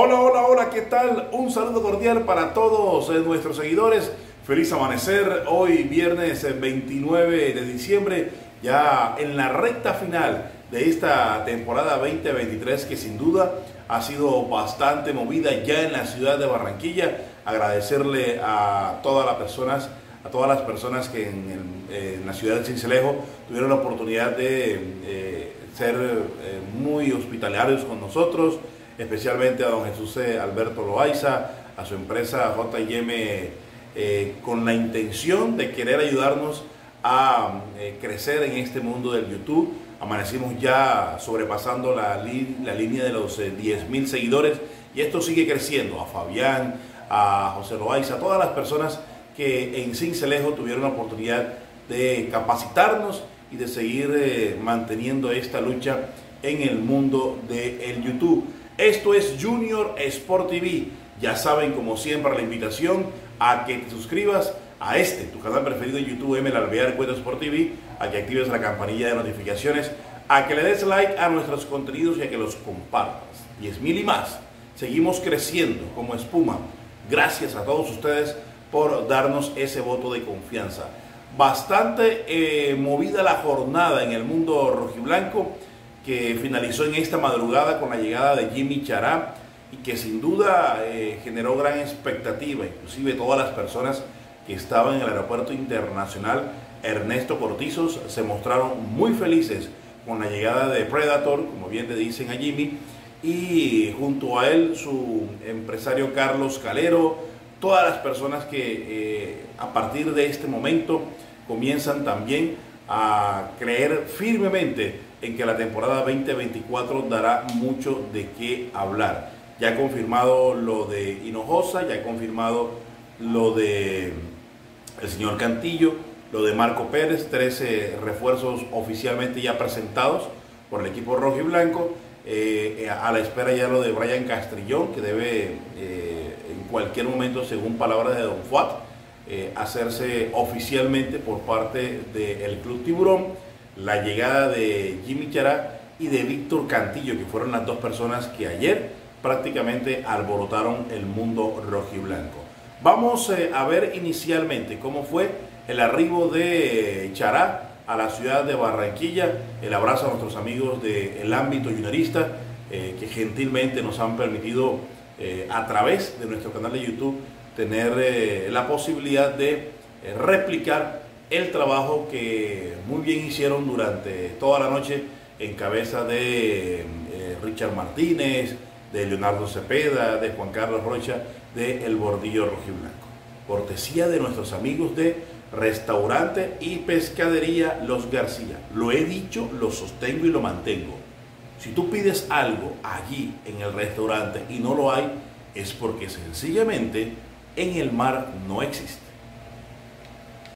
Hola, hola, hola, ¿qué tal? Un saludo cordial para todos eh, nuestros seguidores. Feliz amanecer hoy viernes 29 de diciembre, ya en la recta final de esta temporada 2023 que sin duda ha sido bastante movida ya en la ciudad de Barranquilla. Agradecerle a todas las personas, a todas las personas que en, la ciudad de Cincelejo tuvieron la oportunidad de eh, ser eh, muy hospitalarios con nosotros, especialmente a don Jesús Alberto Loaiza, a su empresa JM, eh, con la intención de querer ayudarnos a crecer en este mundo del YouTube Amanecimos ya sobrepasando la, la línea de los 10.000 eh, seguidores y esto sigue creciendo. A Fabián, a José Loaiza, a todas las personas que en Cincelejo tuvieron la oportunidad de capacitarnos y de seguir eh, manteniendo esta lucha en el mundo del YouTube. Esto es Junior Sport TV. Ya saben, como siempre, la invitación a que te suscribas a este, tu canal preferido de YouTube, M. Alvear Cuento Sport TV, a que actives la campanilla de notificaciones, a que le des like a nuestros contenidos y a que los compartas. 10.000 y más. Seguimos creciendo como espuma. Gracias a todos ustedes por darnos ese voto de confianza. Bastante eh, movida la jornada en el mundo rojiblanco que finalizó en esta madrugada con la llegada de Jimmy Chará y que sin duda eh, generó gran expectativa, inclusive todas las personas que estaban en el aeropuerto internacional Ernesto Cortizos se mostraron muy felices con la llegada de Predator, como bien le dicen a Jimmy, y junto a él su empresario Carlos Calero, todas las personas que eh, a partir de este momento comienzan también a creer firmemente en que la temporada 2024 dará mucho de qué hablar. Ya ha confirmado lo de Hinojosa, ya ha confirmado lo de el señor Cantillo, lo de Marco Pérez, 13 refuerzos oficialmente ya presentados por el equipo rojo y blanco. Eh, eh, a la espera ya lo de Brian Castrillón, que debe eh, en cualquier momento, según palabras de Don Fuat, hacerse oficialmente por parte del Club Tiburón. La llegada de Jimmy Chará y de Víctor Cantillo, que fueron las dos personas que ayer prácticamente alborotaron el mundo rojo y blanco. Vamos eh, a ver inicialmente cómo fue el arribo de Chará a la ciudad de Barranquilla. El abrazo a nuestros amigos del ámbito juniorista eh, que gentilmente nos han permitido eh, a través de nuestro canal de YouTube tener la posibilidad de replicar el trabajo que muy bien hicieron durante toda la noche en cabeza de Richard Martínez, de Leonardo Cepeda, de Juan Carlos Rocha de El Bordillo Rojiblanco. Cortesía de nuestros amigos de Restaurante y Pescadería Los García. Lo he dicho, lo sostengo y lo mantengo. Si tú pides algo allí en el restaurante y no lo hay, es porque sencillamente en el mar no existe.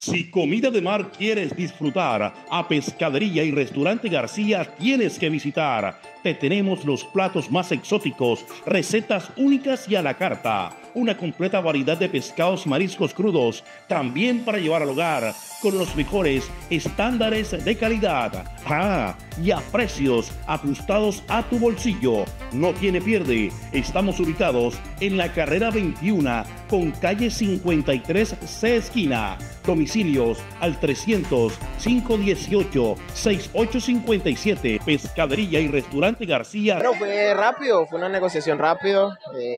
Si comida de mar quieres disfrutar, a Pescadería y Restaurante García tienes que visitar. Te tenemos los platos más exóticos, recetas únicas y a la carta una completa variedad de pescados mariscos crudos, también para llevar al hogar, con los mejores estándares de calidad. Ah, y a precios ajustados a tu bolsillo. No tiene pierde. Estamos ubicados en la carrera 21 con calle 53 C esquina. Domicilios al 300 518 6857. Pescadería y Restaurante García. Bueno, fue rápido, fue una negociación rápido. Eh,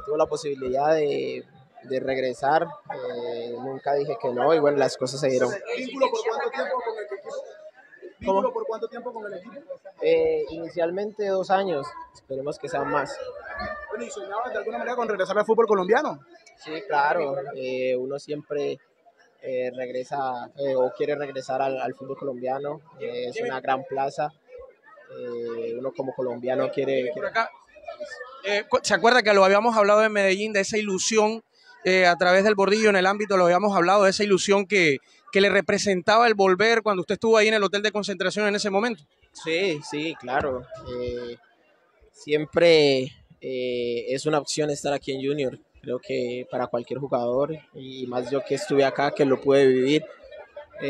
se tuvo la posibilidad de, de regresar. Eh, nunca dije que no y bueno, las cosas se dieron. ¿Vínculo por cuánto tiempo con el equipo? ¿Vínculo por cuánto tiempo con el equipo? Eh, inicialmente dos años, esperemos que sean más. Bueno, ¿y soñabas de alguna manera con regresar al fútbol colombiano? Sí, claro, eh, uno siempre regresa o quiere regresar al, al fútbol colombiano, es una gran plaza, uno como colombiano quiere... quiere... Eh, ¿Se acuerda que lo habíamos hablado en Medellín, de esa ilusión eh, a través del bordillo en el ámbito, lo habíamos hablado, de esa ilusión que, le representaba el volver cuando usted estuvo ahí en el hotel de concentración en ese momento? Sí, sí, claro. Eh, siempre es una opción estar aquí en Junior. Creo que para cualquier jugador, y más yo que estuve acá, que lo pude vivir,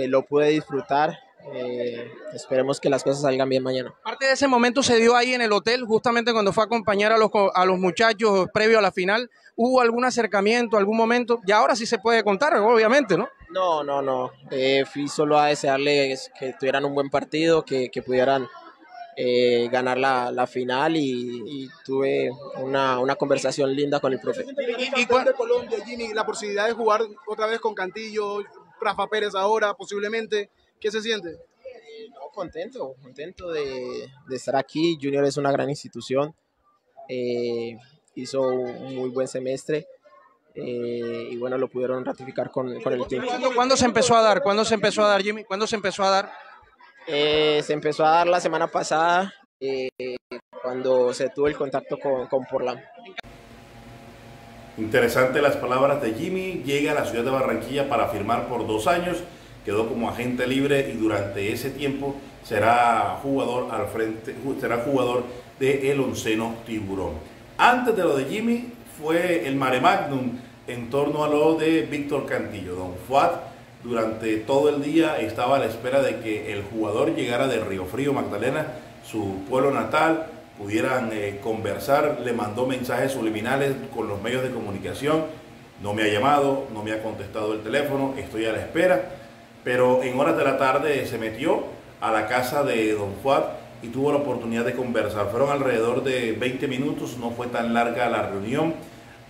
lo pude disfrutar. Eh, esperemos que las cosas salgan bien mañana. Parte de ese momento se dio ahí en el hotel, justamente cuando fue a acompañar a los, a los muchachos previo a la final. ¿Hubo algún acercamiento, algún momento? Y ahora sí se puede contar, obviamente, ¿no? No, no, no. Eh, fui solo a desearles que tuvieran un buen partido, que, que pudieran eh, ganar la, la final y, y tuve una, una, conversación linda con el profe. ¿Y, y de Colombia, Jimmy, la posibilidad de jugar otra vez con Cantillo, Rafa Pérez ahora, posiblemente, ¿qué se siente? Eh, no, contento, contento de, de, estar aquí. Junior es una gran institución, eh, hizo un muy buen semestre. Eh, y bueno, lo pudieron ratificar con, con el tiempo. ¿Cuándo, ¿Cuándo, se empezó a dar? ¿Cuándo se empezó a dar, Jimmy? ¿Cuándo se empezó a dar? Eh, se empezó a dar la semana pasada eh, cuando se tuvo el contacto con, con Portland. Interesante las palabras de Jimmy. Llega a la ciudad de Barranquilla para firmar por dos años. Quedó como agente libre y durante ese tiempo será jugador al frente, será jugador de el onceno Tiburón. Antes de lo de Jimmy fue el mare magnum en torno a lo de Víctor Cantillo. Don Fuad durante todo el día estaba a la espera de que el jugador llegara de Río Frío, Magdalena, su pueblo natal, pudieran eh, conversar, le mandó mensajes subliminales con los medios de comunicación, no me ha llamado, no me ha contestado el teléfono, estoy a la espera, pero en horas de la tarde se metió a la casa de don Fuad y tuvo la oportunidad de conversar. Fueron alrededor de 20 minutos, no fue tan larga la reunión,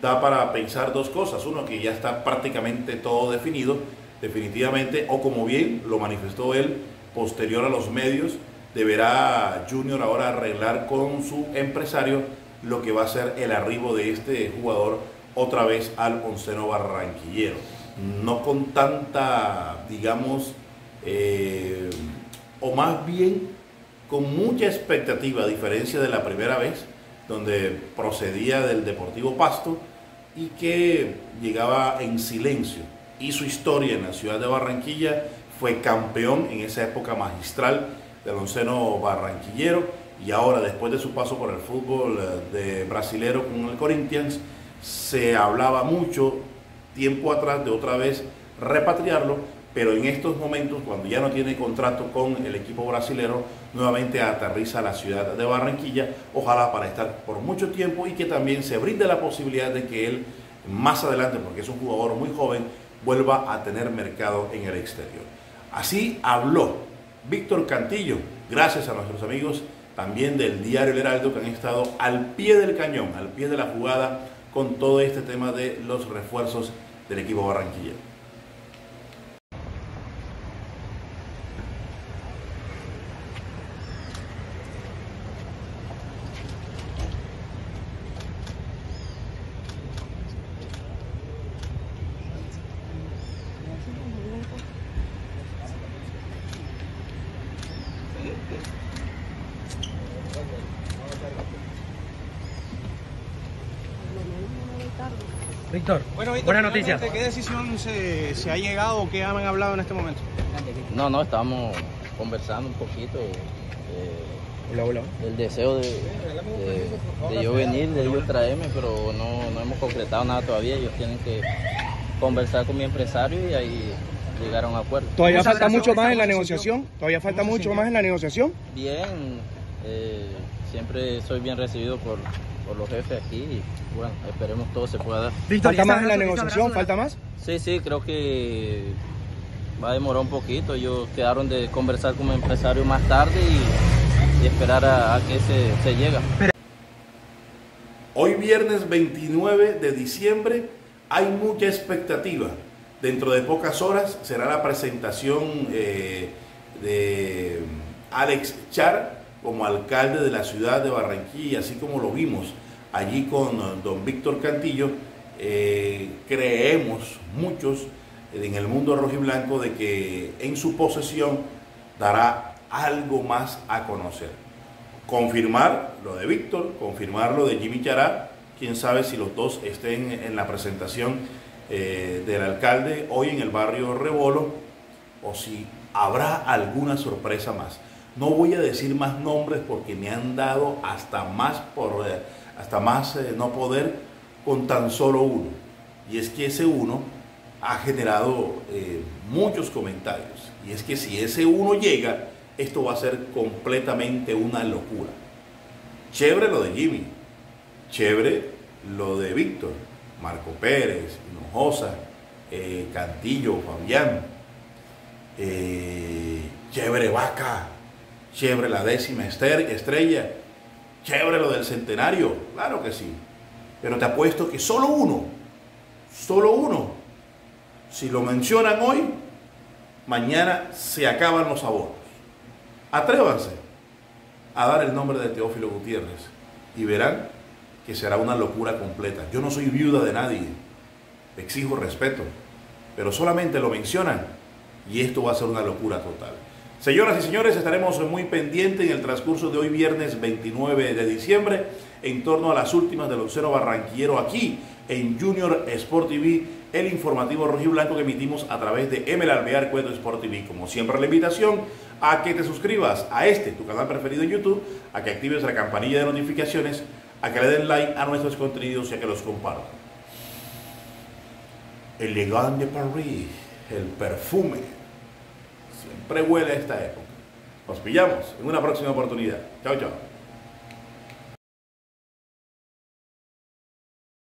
da para pensar dos cosas, uno que ya está prácticamente todo definido, definitivamente, o como bien lo manifestó él posterior a los medios, deberá Junior ahora arreglar con su empresario lo que va a ser el arribo de este jugador otra vez al onceno barranquillero. No con tanta, digamos, eh, o más bien con mucha expectativa, a diferencia de la primera vez, donde procedía del Deportivo Pasto y que llegaba en silencio. Hizo historia en la ciudad de Barranquilla, fue campeón en esa época magistral del onceno barranquillero y ahora después de su paso por el fútbol de brasilero con el Corinthians se hablaba mucho tiempo atrás de otra vez repatriarlo pero en estos momentos cuando ya no tiene contrato con el equipo brasilero nuevamente aterriza a la ciudad de Barranquilla. Ojalá para estar por mucho tiempo y que también se brinde la posibilidad de que él más adelante porque es un jugador muy joven vuelva a tener mercado en el exterior. Así habló Víctor Cantillo, gracias a nuestros amigos también del diario El Heraldo que han estado al pie del cañón, al pie de la jugada con todo este tema de los refuerzos del equipo barranquillero. Víctor, bueno, Víctor buena noticia. ¿Qué decisión se, se, ha llegado o qué han hablado en este momento? No, no, estamos conversando un poquito. Eh, hola, hola. El deseo de, de, de, yo venir, de ellos traerme, pero no, no hemos concretado nada todavía. Ellos tienen que conversar con mi empresario y ahí llegar a un acuerdo. ¿Todavía falta mucho más en la negociación? ¿Todavía falta mucho más en la negociación? Bien, eh, siempre soy bien recibido por, por los jefes aquí y bueno, esperemos todo se pueda dar. ¿Falta más en la negociación? ¿Falta más? Sí, sí, creo que va a demorar un poquito. Ellos quedaron de conversar con mi empresario más tarde y, y esperar a, a, que se, se llega. Hoy viernes 29 de diciembre hay mucha expectativa. Dentro de pocas horas será la presentación eh, de Alex Char como alcalde de la ciudad de Barranquilla, así como lo vimos allí con don Víctor Cantillo, eh, creemos muchos en el mundo rojo y blanco de que en su posesión dará algo más a conocer. Confirmar lo de Víctor, confirmar lo de Jimmy Chará, quién sabe si los dos estén en la presentación eh, del alcalde hoy en el barrio Rebolo o si habrá alguna sorpresa más. No voy a decir más nombres porque me han dado hasta más por hasta más eh, no poder con tan solo uno. Y es que ese uno ha generado eh, muchos comentarios. Y es que si ese uno llega, esto va a ser completamente una locura. Chévere lo de Jimmy, chévere lo de Víctor, Marco Pérez, Hinojosa, eh, Cantillo, Fabián, chévere Vaca, chévere la décima estrella, chévere lo del centenario, claro que sí. Pero te apuesto que solo uno, solo uno, si lo mencionan hoy, mañana se acaban los abortos. Atrévanse a dar el nombre de Teófilo Gutiérrez y verán que será una locura completa. Yo no soy viuda de nadie, exijo respeto, pero solamente lo mencionan y esto va a ser una locura total. Señoras y señores, estaremos muy pendientes en el transcurso de hoy viernes 29 de diciembre en torno a las últimas del Oncero Barranquillero aquí en Junior Sport TV, el informativo rojiblanco que emitimos a través de ML Alvear Sport TV. Como siempre la invitación a que te suscribas a este, tu canal preferido en YouTube, a que actives la campanilla de notificaciones, a que le den like a nuestros contenidos y a que los compartan. El el perfume, siempre huele esta época. Nos pillamos en una próxima oportunidad. Chao, chao.